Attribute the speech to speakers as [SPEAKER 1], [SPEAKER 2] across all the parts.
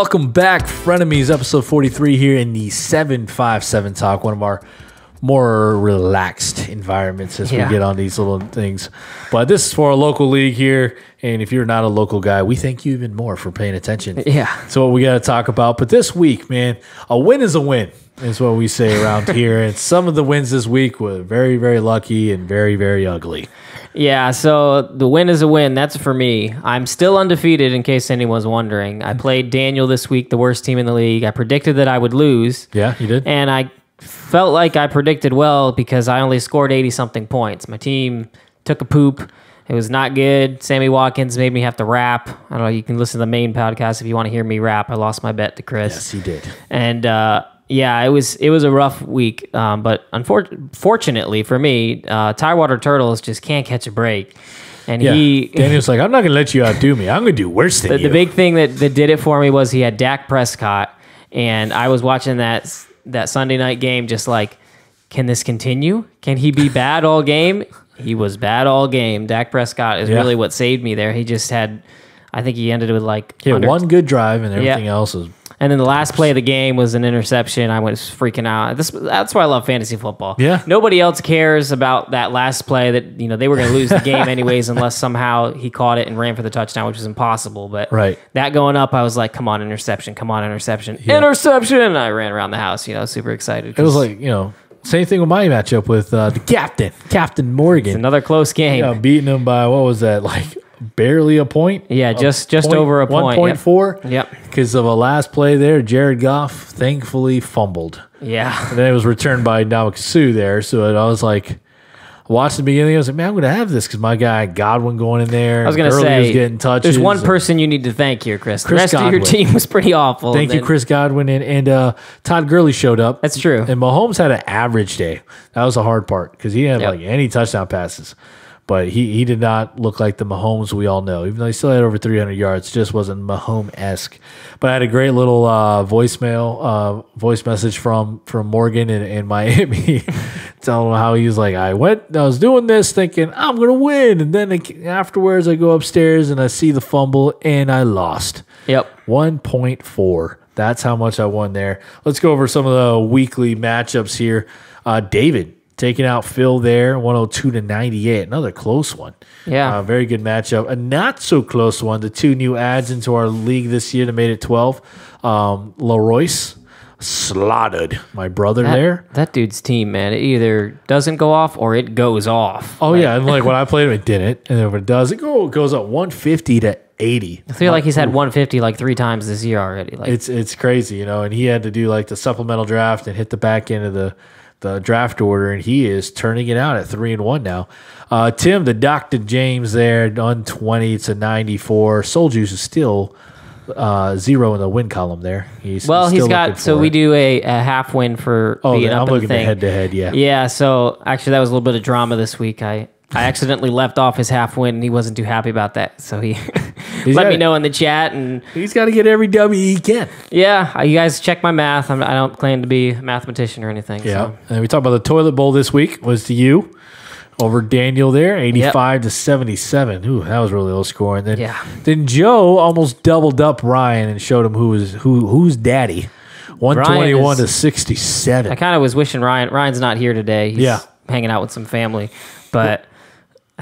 [SPEAKER 1] Welcome back, frenemies. Episode 43 here in the 757 Talk, one of our more relaxed environments as
[SPEAKER 2] Yeah.
[SPEAKER 1] we get on these little things. But this is for a local league here. And if you're not a local guy, we thank you even more for paying attention.
[SPEAKER 2] Yeah.
[SPEAKER 1] So what we got to talk about. But this week, man, a win is a win, is what we say around here. And some of the wins this week were very, very lucky and very, very ugly.
[SPEAKER 2] Yeah, so the win is a win. That's for me. I'm still undefeated, in case anyone's wondering. I played Daniel this week, the worst team in the league. I predicted that I would lose.
[SPEAKER 1] Yeah, you did?
[SPEAKER 2] And I felt like I predicted well because I only scored 80 something points. My team took a poop. It was not good. Sammy Watkins made me have to rap. I don't know. You can listen to the main podcast if you want to hear me rap. I lost my bet to Chris.
[SPEAKER 1] yes, he did.
[SPEAKER 2] and uh, yeah, it was it was a rough week. Um, but unfortunately for me, uh, Tidewater Turtles just can't catch a break, and
[SPEAKER 1] Yeah.
[SPEAKER 2] he.
[SPEAKER 1] Daniel's like, I'm not going to let you outdo me. I'm going to do worse than
[SPEAKER 2] The,
[SPEAKER 1] you.
[SPEAKER 2] the big thing that, that did it for me was he had Dak Prescott, and I was watching that that Sunday night game, just like, can this continue? Can he be bad all game? He was bad all game. Dak Prescott is
[SPEAKER 1] Yeah.
[SPEAKER 2] really what saved me there. He just had, I think he ended with like
[SPEAKER 1] He had
[SPEAKER 2] under-
[SPEAKER 1] one good drive and everything else is
[SPEAKER 2] And then the last play of the game was an interception. I was freaking out. This, that's why I love fantasy football.
[SPEAKER 1] Yeah.
[SPEAKER 2] Nobody else cares about that last play that, you know, they were going to lose the game anyways unless somehow he caught it and ran for the touchdown, which was impossible. But
[SPEAKER 1] Right.
[SPEAKER 2] that going up, I was like, come on, interception, come on, interception, interception. And I ran around the house, you know, super excited.
[SPEAKER 1] It was like, you know, same thing with my matchup with uh, the captain, Captain Morgan.
[SPEAKER 2] another close game.
[SPEAKER 1] You know, beating him by, what was that, like barely a point?
[SPEAKER 2] Yeah, just- just over a point, yep.
[SPEAKER 1] 1.4?
[SPEAKER 2] Yep.
[SPEAKER 1] Because of a last play there, Jared Goff thankfully fumbled.
[SPEAKER 2] Yeah.
[SPEAKER 1] And then it was returned by Suh there. So I was like, watched the beginning. I was like, man, I'm going to have this because my guy Godwin going in there.
[SPEAKER 2] I was going to say,
[SPEAKER 1] was getting touches.
[SPEAKER 2] there's one person you need to thank here, Chris. The
[SPEAKER 1] Chris
[SPEAKER 2] rest of your team was pretty awful.
[SPEAKER 1] Thank you, Chris Godwin, and, and uh, Todd Gurley showed up.
[SPEAKER 2] That's true.
[SPEAKER 1] And Mahomes had an average day. That was the hard part because he didn't have
[SPEAKER 2] Yep.
[SPEAKER 1] like any touchdown passes, but he he did not look like the Mahomes we all know. Even though he still had over 300 yards, just wasn't Mahomes esque. But I had a great little uh, voicemail, uh, voice message from from Morgan in, in Miami, telling him how he was like, I went, I was doing this thinking I'm gonna win, and then it- afterwards I go upstairs and I see the fumble and I lost.
[SPEAKER 2] Yep.
[SPEAKER 1] 1.4. That's how much I won there. Let's go over some of the weekly matchups here. Uh, David taking out Phil there, 102 to 98. Another close one.
[SPEAKER 2] Yeah.
[SPEAKER 1] Uh, very good matchup. A not so close one. The two new ads into our league this year that made it 12. Um, Leroyce slaughtered my brother
[SPEAKER 2] That,
[SPEAKER 1] there.
[SPEAKER 2] that dude's team, man, it either doesn't go off or it goes off.
[SPEAKER 1] Oh, yeah. And like when I played him, it didn't. And then when it does, it go, goes up 150 to 80.
[SPEAKER 2] I feel like he's had 150 like three times this year already. Like,
[SPEAKER 1] it's it's crazy, you know. And he had to do like the supplemental draft and hit the back end of the the draft order, and he is turning it out at three and one now. Uh, Tim, the Doctor James there, on twenty to ninety four. Soul Juice is still uh, zero in the win column there. He's
[SPEAKER 2] well, he's got. So we
[SPEAKER 1] it.
[SPEAKER 2] do a, a half win for
[SPEAKER 1] Oh,
[SPEAKER 2] being
[SPEAKER 1] I'm
[SPEAKER 2] up in the
[SPEAKER 1] looking at head to head. Yeah,
[SPEAKER 2] Yeah. So actually, that was a little bit of drama this week. I I accidentally left off his half win, and he wasn't too happy about that. So he let
[SPEAKER 1] got
[SPEAKER 2] me know in the chat, and
[SPEAKER 1] he's got to get every W he can.
[SPEAKER 2] yeah, uh, you guys check my math. I'm, I don't claim to be a mathematician or anything.
[SPEAKER 1] Yeah.
[SPEAKER 2] So.
[SPEAKER 1] And we talked about the toilet bowl this week was to you over Daniel there, 85 to 77. Ooh, that was really low score. And then,
[SPEAKER 2] Yeah.
[SPEAKER 1] then Joe almost doubled up Ryan and showed him who was who who's daddy. 121
[SPEAKER 2] Ryan
[SPEAKER 1] to 67.
[SPEAKER 2] I kind of was wishing Ryan. Ryan's not here today. He's
[SPEAKER 1] Yeah.
[SPEAKER 2] hanging out with some family, but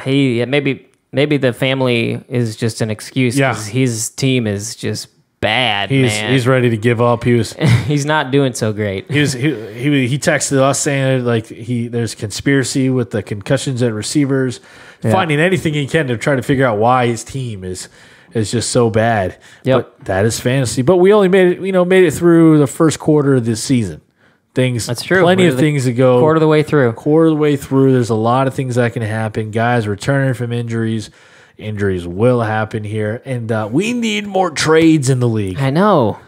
[SPEAKER 2] he yeah, maybe maybe the family is just an excuse.
[SPEAKER 1] Yeah.
[SPEAKER 2] 'cause his team is just bad,
[SPEAKER 1] he's
[SPEAKER 2] man.
[SPEAKER 1] he's ready to give up. He was
[SPEAKER 2] he's not doing so great.
[SPEAKER 1] he was he, he he texted us saying like he there's conspiracy with the concussions and receivers, finding anything he can to try to figure out why his team is is just so bad.
[SPEAKER 2] Yep.
[SPEAKER 1] But that is fantasy. But we only made it you know made it through the first quarter of this season. Things
[SPEAKER 2] That's true.
[SPEAKER 1] Plenty
[SPEAKER 2] We're
[SPEAKER 1] of
[SPEAKER 2] the
[SPEAKER 1] things to go.
[SPEAKER 2] Quarter of the way through.
[SPEAKER 1] quarter of the way through. There's a lot of things that can happen. Guys returning from injuries. Injuries will happen here, and uh, we need more trades in the league.
[SPEAKER 2] I know.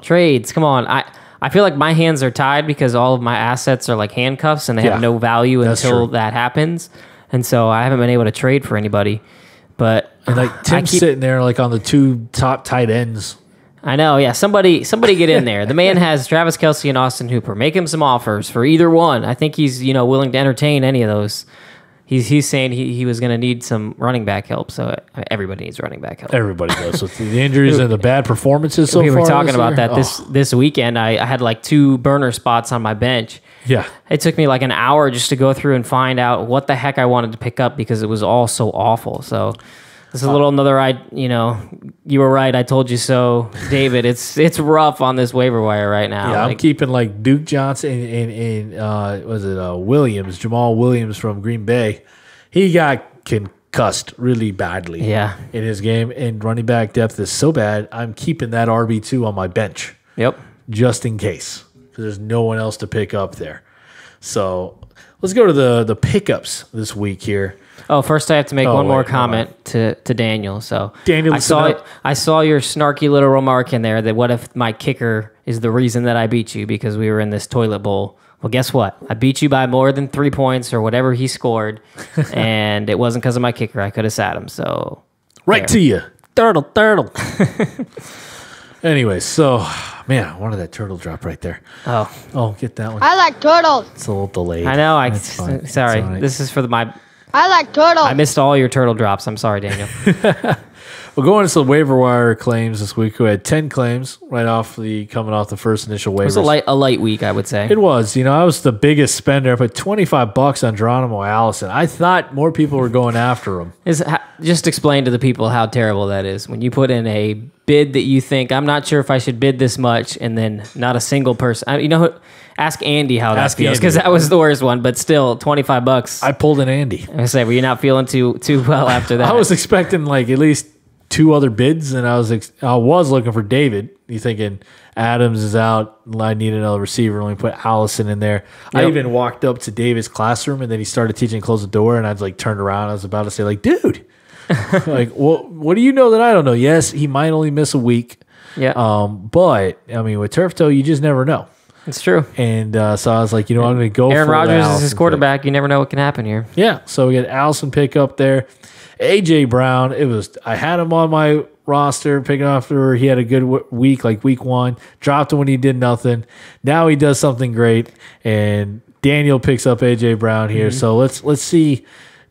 [SPEAKER 2] Trades. Come on. I I feel like my hands are tied because all of my assets are like handcuffs and they
[SPEAKER 1] Yeah.
[SPEAKER 2] have no value until that happens. And so I haven't been able to trade for anybody. But
[SPEAKER 1] And like Tim's
[SPEAKER 2] keep-
[SPEAKER 1] sitting there like on the two top tight ends.
[SPEAKER 2] I know, yeah. Somebody, somebody, get in there. The man has Travis Kelce and Austin Hooper. Make him some offers for either one. I think he's, you know, willing to entertain any of those. He's he's saying he, he was going to need some running back help. So everybody needs running back help.
[SPEAKER 1] Everybody does with the injuries and the bad performances so
[SPEAKER 2] we were talking about
[SPEAKER 1] year.
[SPEAKER 2] that
[SPEAKER 1] Oh,
[SPEAKER 2] this this weekend. I, I had like two burner spots on my bench.
[SPEAKER 1] yeah.
[SPEAKER 2] It took me like an hour just to go through and find out what the heck I wanted to pick up because it was all so awful. So this is a little another I you know you were right. I told you so, David. It's it's rough on this waiver wire right now.
[SPEAKER 1] Yeah, I'm keeping like Duke Johnson and, and, and uh, was it uh, Williams, Jamaal Williams from Green Bay. He got concussed really badly.
[SPEAKER 2] Yeah.
[SPEAKER 1] in his game, and running back depth is so bad. I'm keeping that RB two on my bench
[SPEAKER 2] yep.
[SPEAKER 1] just in case because there's no one else to pick up there. So let's go to the the pickups this week here.
[SPEAKER 2] Oh, first I have to make
[SPEAKER 1] Oh,
[SPEAKER 2] one more
[SPEAKER 1] wait, never mind.
[SPEAKER 2] comment to, to Daniel. So
[SPEAKER 1] Daniel,
[SPEAKER 2] I saw
[SPEAKER 1] listen
[SPEAKER 2] it. I saw your snarky little remark in there that what if my kicker is the reason that I beat you because we were in this toilet bowl. Well, guess what? I beat you by more than three points or whatever he scored, and it wasn't because of my kicker. I could have sat him. So
[SPEAKER 1] Right
[SPEAKER 2] There.
[SPEAKER 1] to you, turtle, turtle. anyway, so man, I wanted that turtle drop right there.
[SPEAKER 2] oh,
[SPEAKER 1] Oh, get that one.
[SPEAKER 3] I like turtles.
[SPEAKER 1] It's a little delayed.
[SPEAKER 2] I know. I
[SPEAKER 1] That's fine. It's
[SPEAKER 2] sorry.
[SPEAKER 1] all right.
[SPEAKER 2] This is for the, my.
[SPEAKER 3] I like turtles.
[SPEAKER 2] I missed all your turtle drops. I'm sorry, Daniel.
[SPEAKER 1] We're going to some waiver wire claims this week. We had ten claims right off the coming off the first initial waivers.
[SPEAKER 2] It was a light a light week, I would say.
[SPEAKER 1] It was. You know, I was the biggest spender. I put twenty five bucks on Geronimo Allison. I thought more people were going after him.
[SPEAKER 2] Is just explain to the people how terrible that is when you put in a bid that you think I'm not sure if I should bid this much, and then not a single person. I, you know, ask Andy how that
[SPEAKER 1] Ask
[SPEAKER 2] feels because that was the worst one. But still, 25 bucks. I,
[SPEAKER 1] pulled an Andy.
[SPEAKER 2] I say, well, you're not feeling too too well after that.
[SPEAKER 1] I was expecting like at least two other bids, and I was ex- I was looking for David. You thinking Adams is out? And I need another receiver. Me put Allison in there. I even walked up to David's classroom, and then he started teaching. Close the door, and I was like turned around. I was about to say like, dude, like what? What do you know that I don't know? Yes, he might only miss a week.
[SPEAKER 2] yeah,
[SPEAKER 1] Um, but I mean, with turf toe, you just never know.
[SPEAKER 2] it's true.
[SPEAKER 1] And uh, so I was like, you know, I'm going to go.
[SPEAKER 2] Aaron Rodgers is his
[SPEAKER 1] pick.
[SPEAKER 2] quarterback. You never know what can happen here.
[SPEAKER 1] Yeah, so we get Allison pick up there. AJ Brown, it was I had him on my roster picking after he had a good w- week, like week one. Dropped him when he did nothing. Now he does something great, and Daniel picks up AJ Brown here. Mm-hmm. So let's let's see.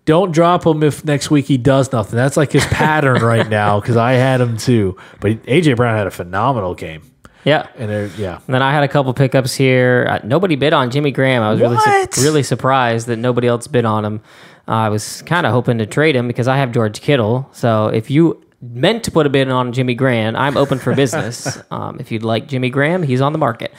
[SPEAKER 1] Don't drop him if next week he does nothing. That's like his pattern right now because I had him too. But AJ Brown had a phenomenal game,
[SPEAKER 2] Yeah.
[SPEAKER 1] and there, yeah,
[SPEAKER 2] And then I had a couple pickups here. Uh, nobody bid on Jimmy Graham. I was really su- really surprised that nobody else bid on him. Uh, I was kind of hoping to trade him because I have George Kittle. So if you meant to put a bid on Jimmy Graham, I'm open for business. um, if you'd like Jimmy Graham, he's on the market.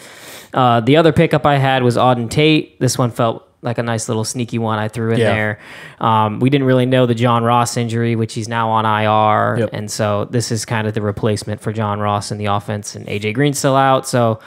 [SPEAKER 2] Uh, the other pickup I had was Auden Tate. This one felt like a nice little sneaky one I threw in
[SPEAKER 1] Yeah.
[SPEAKER 2] there. Um, we didn't really know the John Ross injury, which he's now on IR,
[SPEAKER 1] Yep.
[SPEAKER 2] and so this is kind of the replacement for John Ross in the offense. And AJ Green's still out, so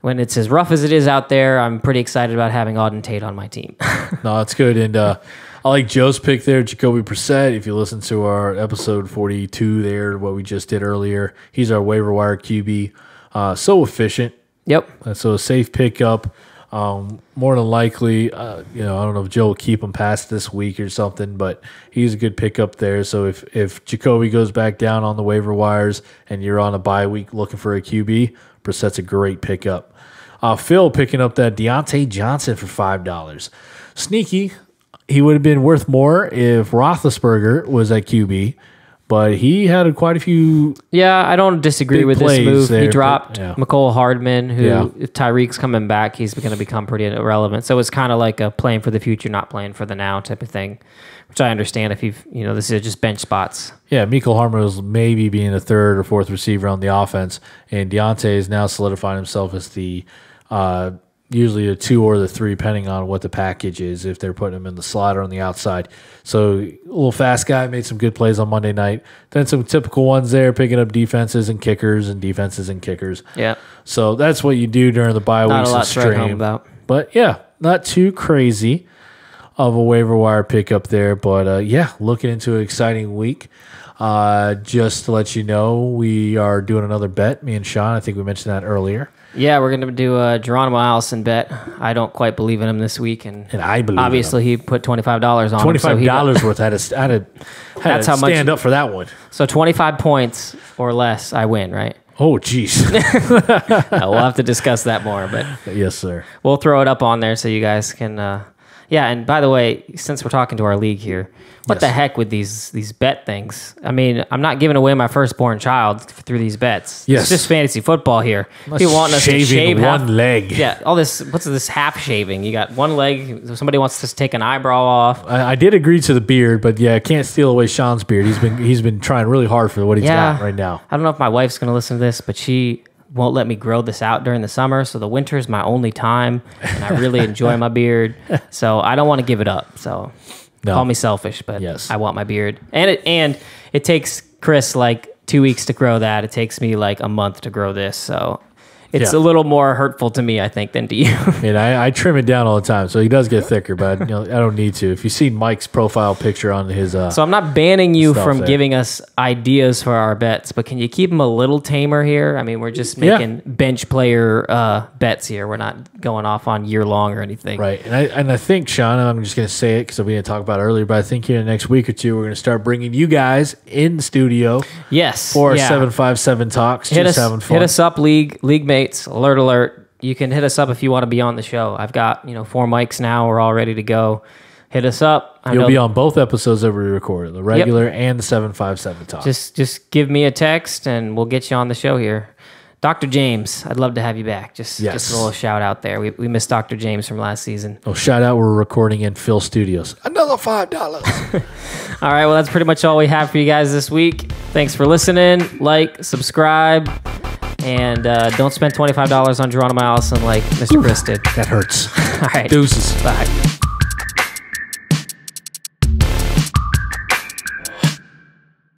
[SPEAKER 2] when it's as rough as it is out there, I'm pretty excited about having Auden Tate on my team.
[SPEAKER 1] No, that's good. And uh, I like Joe's pick there, Jacoby Brissett. If you listen to our episode 42 there, what we just did earlier, he's our waiver wire QB. Uh, so efficient.
[SPEAKER 2] yep.
[SPEAKER 1] And so a safe pickup. Um, more than likely, uh, you know, I don't know if Joe will keep him past this week or something, but he's a good pickup there. So if if Jacoby goes back down on the waiver wires and you're on a bye week looking for a QB, Brissett's a great pickup. Uh, Phil picking up that Diontae Johnson for five dollars. Sneaky. He would have been worth more if Roethlisberger was at QB, but he had quite a few
[SPEAKER 2] Yeah, I don't disagree with this move.
[SPEAKER 1] there,
[SPEAKER 2] he
[SPEAKER 1] but,
[SPEAKER 2] dropped
[SPEAKER 1] yeah.
[SPEAKER 2] Mecole Hardman, who
[SPEAKER 1] Yeah.
[SPEAKER 2] if Tyreek's coming back, he's going to become pretty irrelevant. So it's kind of like a playing for the future, not playing for the now type of thing, which I understand if you've, you know, this is just bench spots.
[SPEAKER 1] Yeah, Mecole Hardman was maybe being a third or fourth receiver on the offense, and Diontae is now solidifying himself as the uh, usually a two or the three, depending on what the package is. If they're putting him in the slot or on the outside, so a little fast guy made some good plays on Monday night. Then some typical ones there, picking up defenses and kickers and defenses and kickers.
[SPEAKER 2] Yeah.
[SPEAKER 1] So that's what you do during the bye
[SPEAKER 2] Not
[SPEAKER 1] weeks
[SPEAKER 2] a lot to write home
[SPEAKER 1] stream.
[SPEAKER 2] about.
[SPEAKER 1] But yeah, not too crazy of a waiver wire pickup there. But uh, yeah, looking into an exciting week. Uh, just to let you know, we are doing another bet. Me and Sean, I think we mentioned that earlier.
[SPEAKER 2] Yeah, we're going to do a Geronimo Allison bet. I don't quite believe in him this week. And,
[SPEAKER 1] And I believe
[SPEAKER 2] obviously he put $25 on him.
[SPEAKER 1] Twenty
[SPEAKER 2] so
[SPEAKER 1] dollars worth. I had to, I had to, had
[SPEAKER 2] That's
[SPEAKER 1] to
[SPEAKER 2] how much-
[SPEAKER 1] stand up for that one.
[SPEAKER 2] So 25 points or less, I win, right?
[SPEAKER 1] Oh, jeez.
[SPEAKER 2] We'll have to discuss that more, but
[SPEAKER 1] yes, sir.
[SPEAKER 2] we'll throw it up on there so you guys can. Uh, Yeah, and by the way, since we're talking to our league here, what the heck with these these bet things? I mean, I'm not giving away my firstborn child through these bets.
[SPEAKER 1] Yes.
[SPEAKER 2] It's just fantasy football here.
[SPEAKER 1] not
[SPEAKER 2] People want us to shave
[SPEAKER 1] one
[SPEAKER 2] half-
[SPEAKER 1] leg.
[SPEAKER 2] Yeah, all this. What's this half shaving? You got one leg. Somebody wants to take an eyebrow off.
[SPEAKER 1] I, I did agree to the beard, but yeah, I can't steal away Sean's beard. He's been he's been trying really hard for what he's
[SPEAKER 2] Yeah,
[SPEAKER 1] got right now.
[SPEAKER 2] I don't know if my wife's gonna listen to this, but she won't let me grow this out during the summer. So the winter is my only time, and I really enjoy my beard. So I don't want to give it up. So
[SPEAKER 1] No.
[SPEAKER 2] call me selfish, but
[SPEAKER 1] Yes.
[SPEAKER 2] I want my beard, and it and it takes Chris like two weeks to grow that. It takes me like a month to grow this. So. It's
[SPEAKER 1] Yeah.
[SPEAKER 2] a little more hurtful to me, I think, than to you.
[SPEAKER 1] And I, I trim it down all the time, so he does get thicker. But you know, I don't need to. If you see Mike's profile picture on his, uh,
[SPEAKER 2] So I'm not banning you from
[SPEAKER 1] there.
[SPEAKER 2] giving us ideas for our bets, but can you keep them a little tamer here? I mean, we're just
[SPEAKER 1] Yeah.
[SPEAKER 2] making bench player uh, bets here. We're not going off on year long or anything.
[SPEAKER 1] right, and I and I think Sean, I'm just gonna say it because we didn't talk about it earlier, but I think here in the next week or two, we're gonna start bringing you guys in studio
[SPEAKER 2] Yes.
[SPEAKER 1] for
[SPEAKER 2] yeah.
[SPEAKER 1] seven five seven talks,
[SPEAKER 2] Hit
[SPEAKER 1] just
[SPEAKER 2] us,
[SPEAKER 1] having fun.
[SPEAKER 2] hit us up, league league Alert, alert! You can hit us up if you want to be on the show. I've got you know four mics now. We're all ready to go. Hit us up. I
[SPEAKER 1] You'll
[SPEAKER 2] know-
[SPEAKER 1] be on both episodes that we recorded, the regular and the seven five seven talk.
[SPEAKER 2] Just just give me a text and we'll get you on the show here. Dr. James, I'd love to have you back. Just,
[SPEAKER 1] Yes.
[SPEAKER 2] just a little shout out there. We, we missed Dr. James from last season.
[SPEAKER 1] oh, shout out! We're recording in Phil Studios. Another five dollars.
[SPEAKER 2] All right, well, that's pretty much all we have for you guys this week. Thanks for listening. Like, subscribe, and uh, don't spend $25 on Geronimo Allison like Mr. Chris did.
[SPEAKER 1] that hurts.
[SPEAKER 2] All right.
[SPEAKER 1] Deuces.
[SPEAKER 2] Bye.